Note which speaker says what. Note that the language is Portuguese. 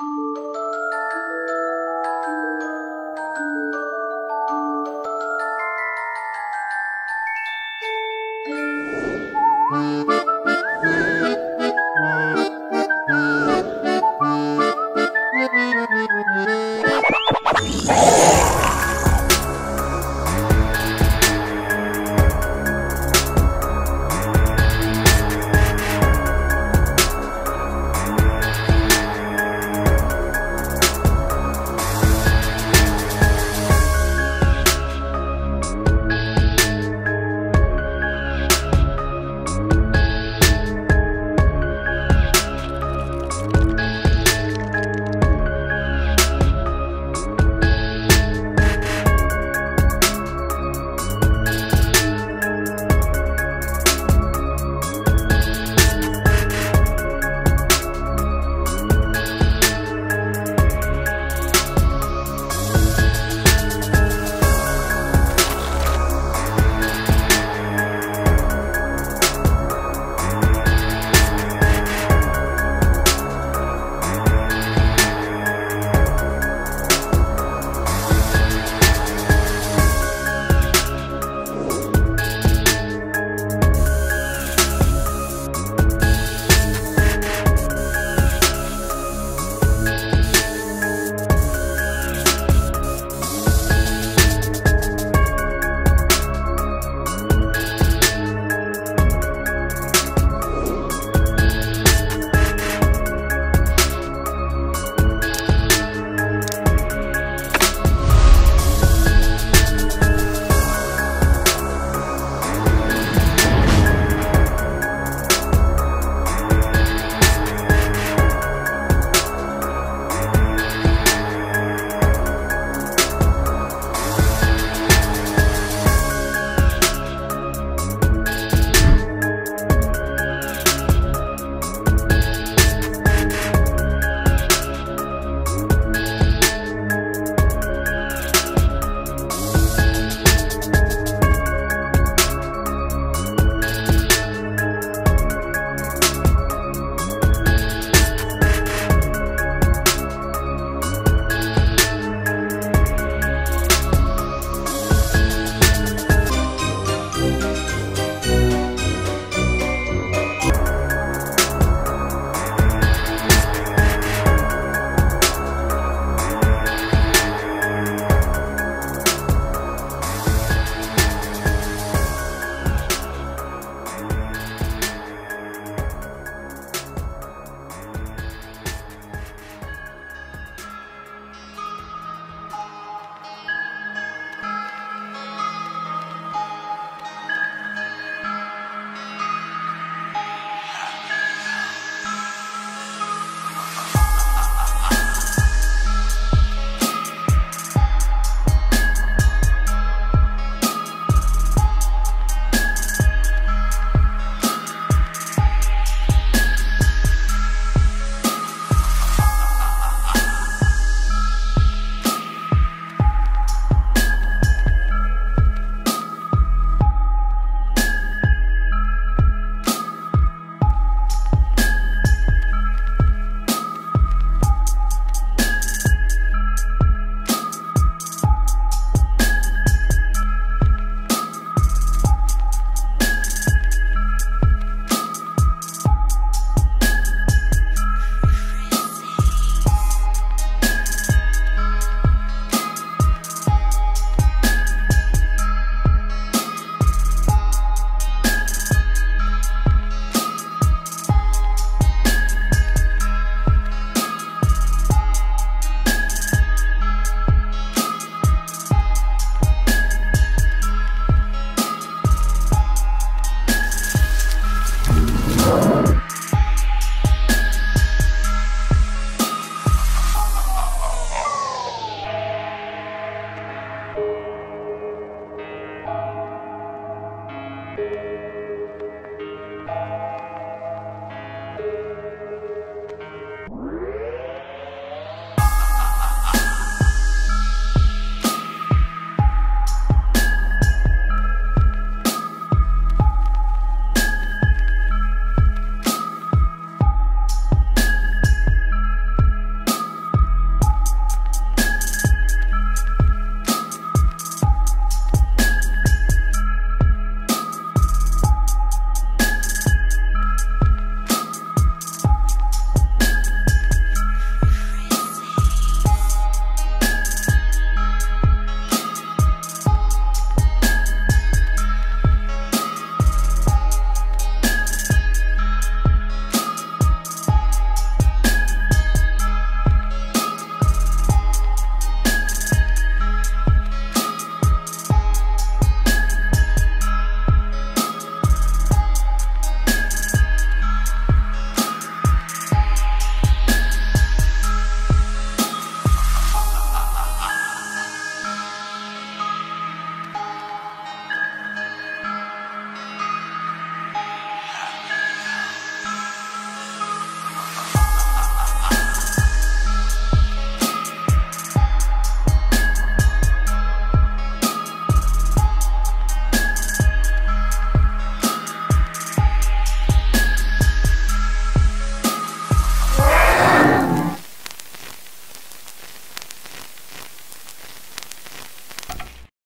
Speaker 1: Música